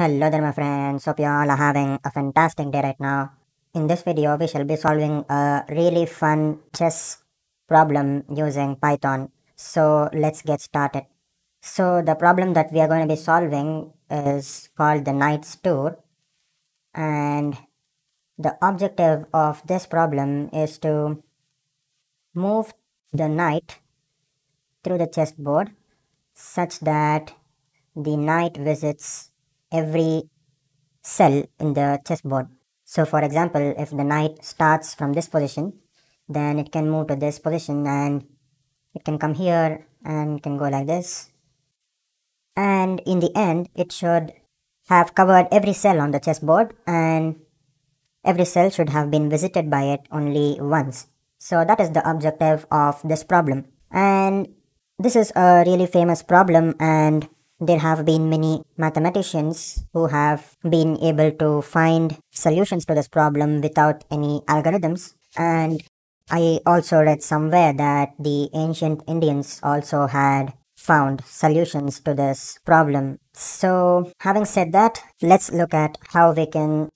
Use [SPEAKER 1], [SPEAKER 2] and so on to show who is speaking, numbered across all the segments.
[SPEAKER 1] Hello there my friends, hope you all are having a fantastic day right now. In this video we shall be solving a really fun chess problem using Python. So let's get started. So the problem that we are going to be solving is called the Knight's Tour and the objective of this problem is to move the knight through the chessboard such that the knight visits every cell in the chessboard. So for example, if the knight starts from this position, then it can move to this position and it can come here and can go like this. And in the end, it should have covered every cell on the chessboard and every cell should have been visited by it only once. So that is the objective of this problem. And this is a really famous problem and there have been many mathematicians who have been able to find solutions to this problem without any algorithms. And I also read somewhere that the ancient Indians also had found solutions to this problem. So having said that, let's look at how we can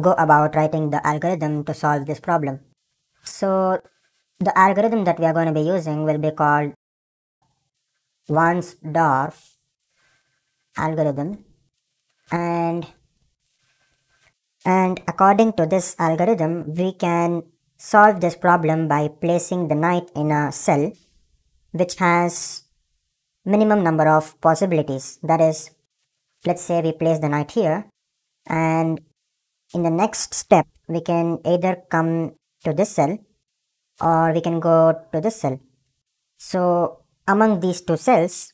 [SPEAKER 1] go about writing the algorithm to solve this problem. So the algorithm that we are going to be using will be called Warnsdorff algorithm. And and according to this algorithm we can solve this problem by placing the knight in a cell which has minimum number of possibilities. That is let's say we place the knight here and in the next step we can either come to this cell or we can go to this cell. So among these two cells,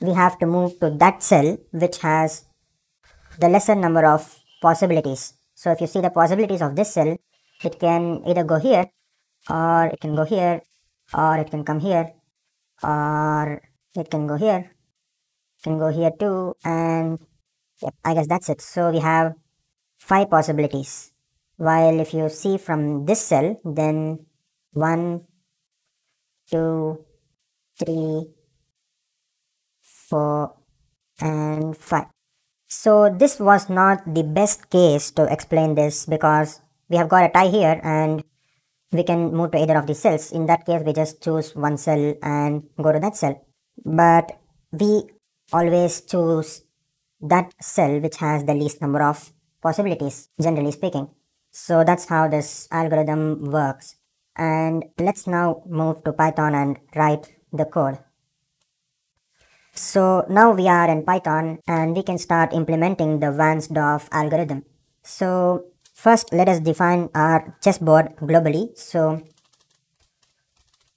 [SPEAKER 1] we have to move to that cell which has the lesser number of possibilities. So if you see the possibilities of this cell, it can either go here or it can go here or it can come here or it can go here, can go here too and yep, I guess that's it. So we have five possibilities. While if you see from this cell, then one, two, 3, 4 and 5. So this was not the best case to explain this because we have got a tie here and we can move to either of these cells. In that case, we just choose one cell and go to that cell. But we always choose that cell which has the least number of possibilities, generally speaking. So that's how this algorithm works. And let's now move to Python and write the code. So now we are in Python and we can start implementing the Warnsdorff algorithm. So first let us define our chessboard globally. So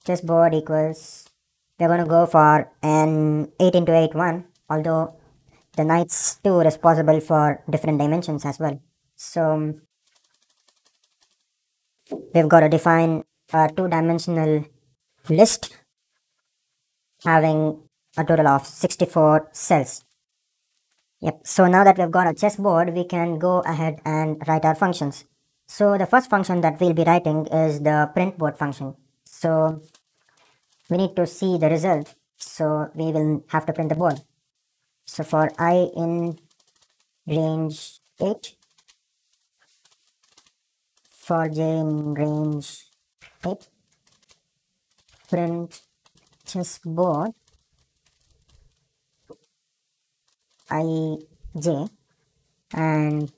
[SPEAKER 1] chessboard equals, we're going to go for an 8 into 8 one, although the knight's tour is possible for different dimensions as well. So we've got to define a two-dimensional list having a total of 64 cells. Yep, so now that we've got a chessboard, we can go ahead and write our functions. So the first function that we'll be writing is the print board function. So we need to see the result. So we will have to print the board. So for i in range 8, for j in range 8, print chessboard i j and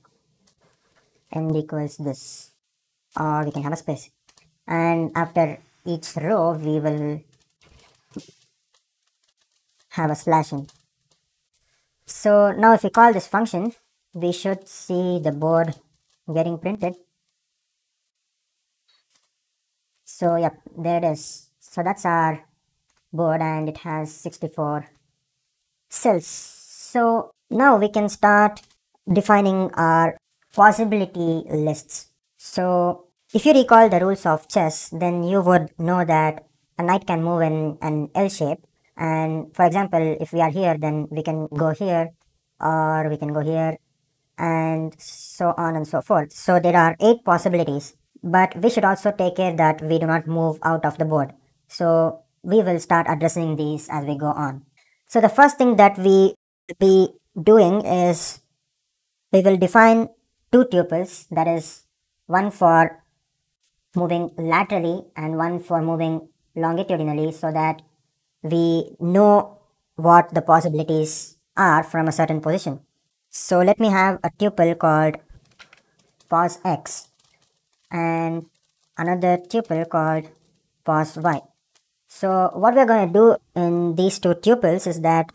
[SPEAKER 1] end equals this. Or we can have a space. And after each row we will have a slash in so now if we call this function we should see the board getting printed. So yep there it is. So that's our board and it has 64 cells. So now we can start defining our possibility lists. So if you recall the rules of chess, then you would know that a knight can move in an L shape. And for example, if we are here, then we can go here or we can go here and so on and so forth. So there are eight possibilities, but we should also take care that we do not move out of the board. So we will start addressing these as we go on. So the first thing that we be doing is we will define two tuples that is one for moving laterally and one for moving longitudinally so that we know what the possibilities are from a certain position. So let me have a tuple called pos x and another tuple called pos y. So what we're going to do in these two tuples is that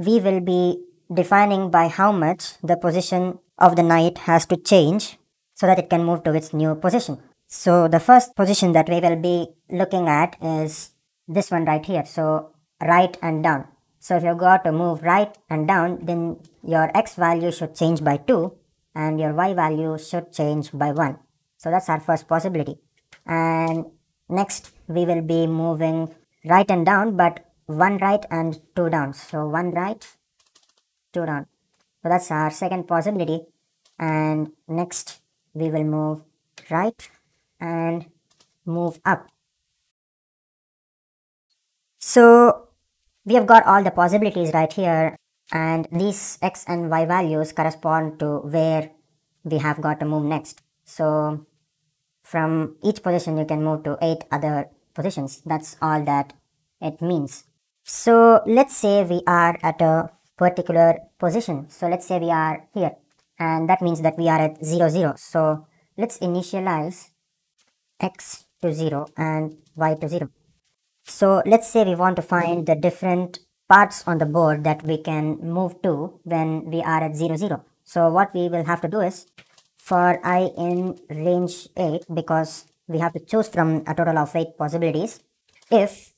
[SPEAKER 1] we will be defining by how much the position of the knight has to change so that it can move to its new position. So the first position that we will be looking at is this one right here. So right and down. So if you got to move right and down, then your x value should change by 2 and your y value should change by 1. So that's our first possibility. And next we will be moving right and down, but one right and two down. So one right, two down. So that's our second possibility. And next we will move right and move up. So we have got all the possibilities right here and these x and y values correspond to where we have got to move next. So from each position you can move to 8 other positions. That's all that it means. So let's say we are at a particular position. So let's say we are here and that means that we are at 0, 0. So let's initialize x to 0 and y to 0. So let's say we want to find the different parts on the board that we can move to when we are at 0, 0. So what we will have to do is for i in range 8 because we have to choose from a total of 8 possibilities if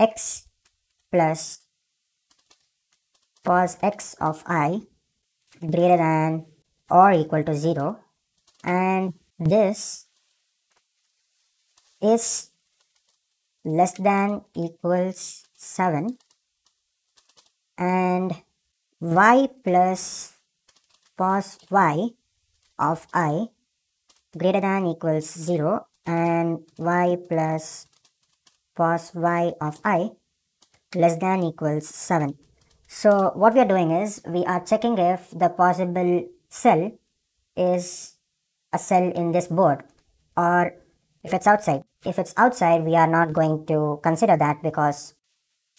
[SPEAKER 1] x plus pos x of i greater than or equal to 0 and this is less than equals 7 and y plus pos y of i greater than equals 0 and y plus pos y of i less than equals 7. So what we are doing is we are checking if the possible cell is a cell in this board or if it's outside. If it's outside, we are not going to consider that because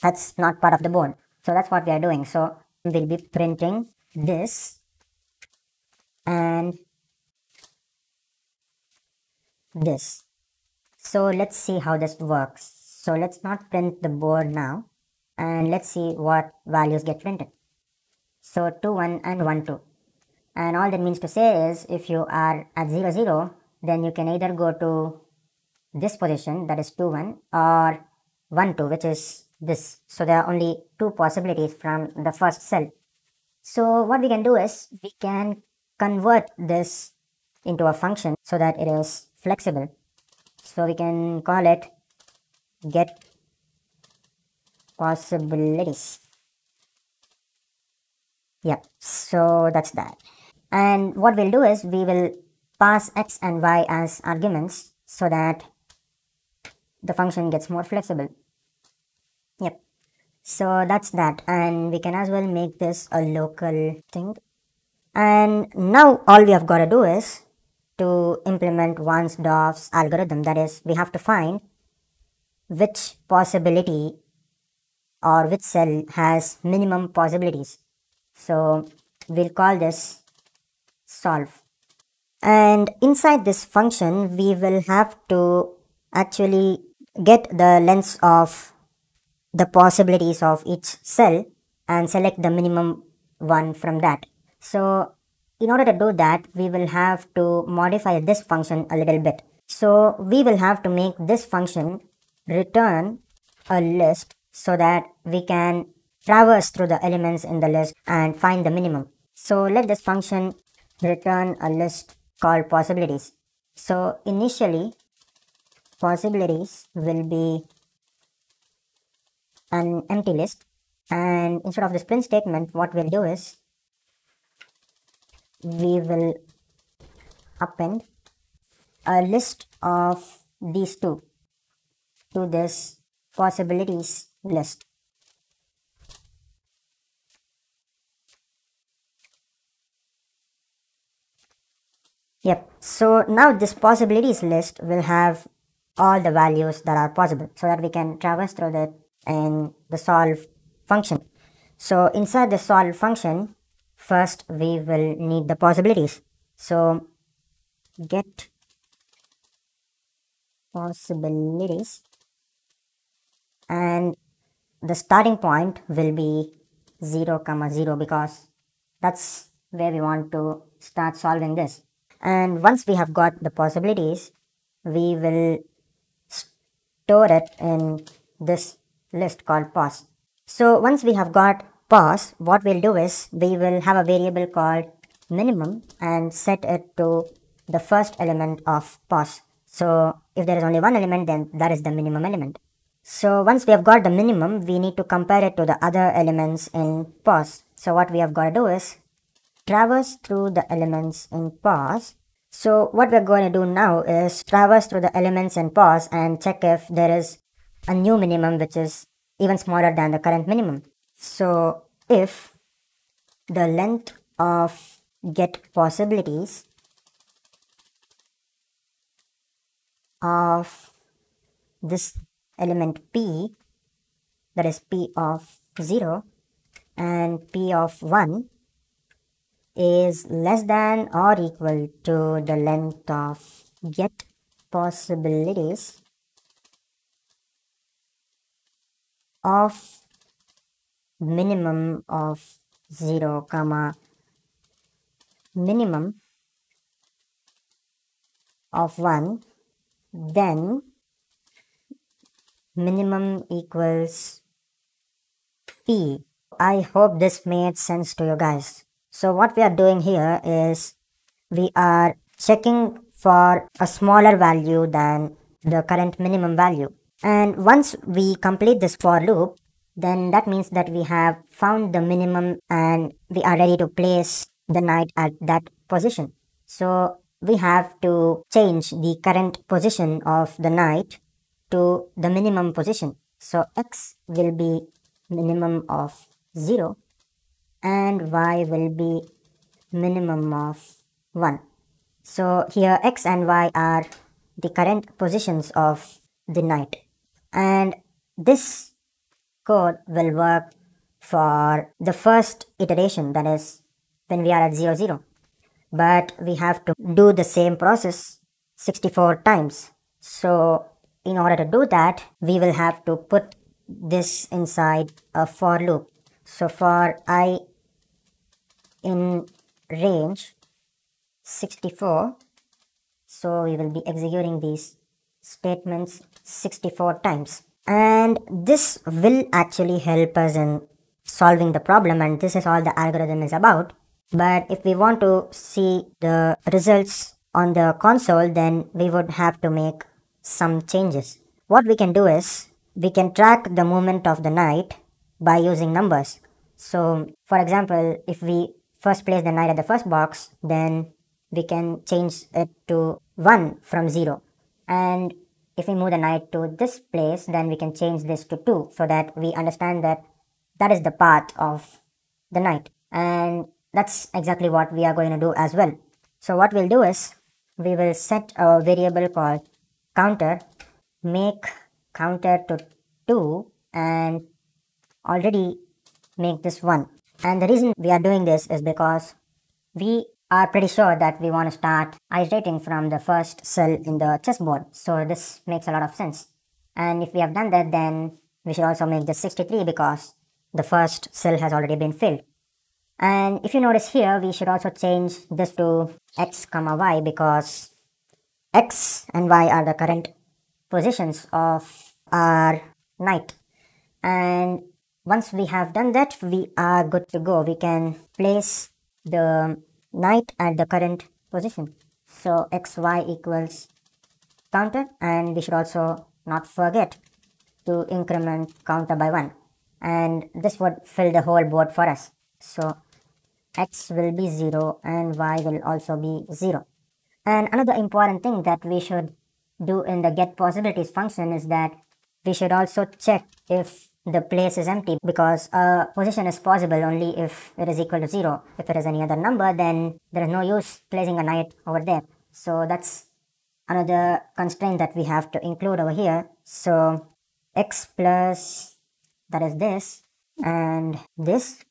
[SPEAKER 1] that's not part of the board. So that's what we are doing. So we'll be printing this and this. So let's see how this works. So let's not print the board now and let's see what values get printed. So 2, 1 and 1, 2. And all that means to say is if you are at 0, 0, then you can either go to this position that is 2 1 or 1 2 which is this. So there are only two possibilities from the first cell. So what we can do is we can convert this into a function so that it is flexible. So we can call it get possibilities. Yeah, so that's that. And what we'll do is we will pass x and y as arguments so that the function gets more flexible. Yep. So that's that. And we can as well make this a local thing. And now all we have got to do is to implement Warnsdorff's algorithm. That is, we have to find which possibility or which cell has minimum possibilities. So we'll call this solve. And inside this function, we will have to actually get the lengths of the possibilities of each cell and select the minimum one from that. So in order to do that, we will have to modify this function a little bit. So we will have to make this function return a list so that we can traverse through the elements in the list and find the minimum. So let this function return a list called possibilities. So initially possibilities will be an empty list and instead of this print statement what we'll do is we will append a list of these two to this possibilities list Yep. So now this possibilities list will have all the values that are possible so that we can traverse through that in the solve function. So inside the solve function, first we will need the possibilities. So get possibilities and the starting point will be 0 comma 0 because that's where we want to start solving this. And once we have got the possibilities we will store it in this list called pos so once we have got pos what we'll do is we will have a variable called minimum and set it to the first element of pos so if there is only one element then that is the minimum element so once we have got the minimum, we need to compare it to the other elements in pos. So what we have got to do is traverse through the elements in pos. So what we're going to do now is traverse through the elements in pos and check if there is a new minimum which is even smaller than the current minimum. So if the length of get possibilities of this element p that is p of 0 and p of 1 is less than or equal to the length of get possibilities of minimum of 0 comma minimum of 1 then minimum equals p. I hope this made sense to you guys. So what we are doing here is we are checking for a smaller value than the current minimum value. And once we complete this for loop, then that means that we have found the minimum and we are ready to place the knight at that position. So we have to change the current position of the knight to the minimum position. So x will be minimum of 0 and y will be minimum of 1. So here x and y are the current positions of the knight and this code will work for the first iteration that is when we are at 0 0 but we have to do the same process 64 times so in order to do that, we will have to put this inside a for loop. So for i in range 64, so we will be executing these statements 64 times. And this will actually help us in solving the problem and this is all the algorithm is about. But if we want to see the results on the console, then we would have to make some changes. What we can do is we can track the movement of the knight by using numbers. So for example, if we first place the knight at the first box, then we can change it to 1 from 0. And if we move the knight to this place, then we can change this to 2 so that we understand that that is the path of the knight. And that's exactly what we are going to do as well. So what we'll do is we will set a variable called counter make counter to 2 and already make this 1 and the reason we are doing this is because we are pretty sure that we want to start iterating from the first cell in the chessboard. So this makes a lot of sense. And if we have done that then we should also make this 63 because the first cell has already been filled. And if you notice here we should also change this to x comma y because x and y are the current positions of our knight. And once we have done that we are good to go. We can place the knight at the current position. So xy equals counter and we should also not forget to increment counter by 1 and this would fill the whole board for us. So x will be 0 and y will also be 0 and another important thing that we should do in the get possibilities function is that we should also check if the place is empty because a position is possible only if it is equal to 0. If it is any other number then there is no use placing a knight over there. so that's another constraint that we have to include over here so x plus that is this and this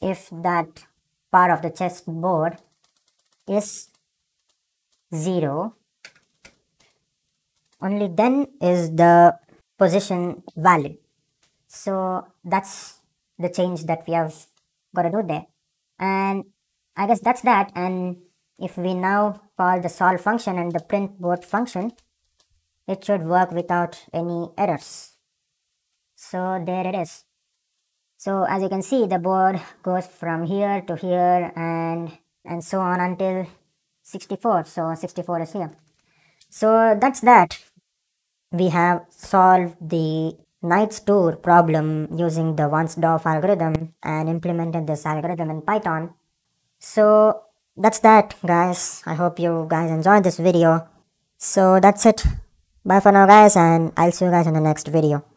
[SPEAKER 1] if that part of the chessboard is 0 only then is the position valid. So that's the change that we have got to do there. And I guess that's that. And if we now call the solve function and the print board function it should work without any errors. So there it is so as you can see the board goes from here to here and and so on until 64 so 64 is here so that's that we have solved the Knight's Tour problem using the Warnsdorff algorithm and implemented this algorithm in Python. So that's that guys. I hope you guys enjoyed this video. So that's it. Bye for now guys and I'll see you guys in the next video.